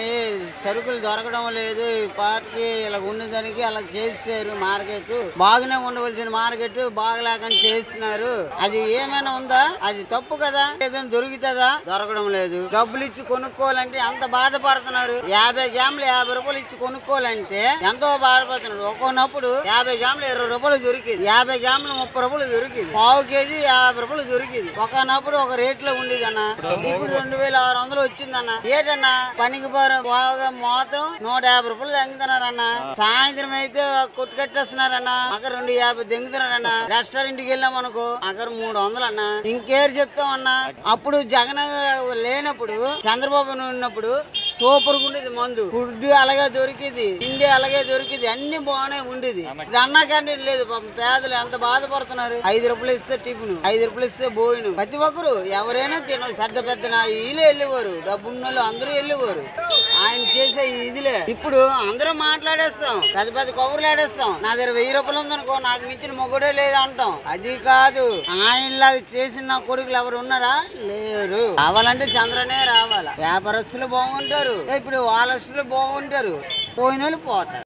Hey. సరుకులు దొరకడం లేదు. ఈ పార్టీ ఇలా ఉన్నదానికి అలా చేశారు మార్కెట్. బాగానే ఉండవలసిన మార్కెట్ బాగలేకని చేస్తున్నారు. అది ఏమైనా ఉందా? అది తప్పు కదా? ఏదైనా దొరుకుతుందా? దొరకడం లేదు. డబ్బులు ఇచ్చి కొనుక్కోవాలంటే అంత బాధపడుతున్నారు? యాభై గ్రాములు యాభై రూపాయలు ఇచ్చి కొనుక్కోవాలంటే ఎంతో బాధపడుతున్నారు. ఒక్కొన్నప్పుడు యాభై గ్రాములు ఇరవై రూపాయలు దొరికింది. యాభై గ్రాములు ముప్పై రూపాయలు దొరికింది. పావు కేజీ యాభై రూపాయలు దొరికింది. ఒకనప్పుడు ఒక రేట్లో ఉండేది అన్న ఇప్పుడు రెండు వేల ఆరు వందలు వచ్చిందన్న. ఏటన్నా? పనికి బాగా మాత్రం నూట యాభై రూపాయలు దెంగుతున్నారన్న సాయంత్రం అయితే కొట్టు కట్టేస్తున్నారన్న. అక్కడ రెండు యాభై దెంగుతున్నారన్న రెస్టారెంట్కి వెళ్ళాం అనుకో అక్కడ మూడు వందలు అన్న ఇంకేరు చెప్తామన్నా. అప్పుడు జగన్ లేనప్పుడు చంద్రబాబు ఉన్నప్పుడు సూపర్గా ఉండేది మందు. ఫుడ్ అలాగే దొరికింది తిండి అలాగే దొరికింది అన్ని బాగానే ఉండేది. ఇప్పుడు అన్నా క్యాంటీన్ లేదు పాపం పేదలు ఎంత బాధపడుతున్నారు? ఐదు రూపాయలు ఇస్తే టిఫిన్ ఐదు రూపాయలు ఇస్తే బోయిను ప్రతి ఒక్కరు ఎవరైనా తినదు పెద్ద పెద్ద నా వెళ్ళేవారు డబ్బున్న వాళ్ళు అందరూ వెళ్ళేవారు. ఆయన చేసే ఇదిలే. ఇప్పుడు అందరూ మాట్లాడేస్తాం పెద్ద పెద్ద కబుర్లు ఆడేస్తాం. నా దగ్గర వెయ్యి రూపాయలు ఉందనుకో నాకు మించిన మొగుడే లేదు అంటాం. అది కాదు. ఆయనలాగా చేసిన నా కొడుకులు ఎవరు ఉన్నారా? లేరు. కావాలంటే చంద్రనే రావాలా. వ్యాపారస్తులు బాగుంటారు. ఇప్పుడు వాళ్ళ బాగుంటారు. పోయిన వాళ్ళు పోతారు.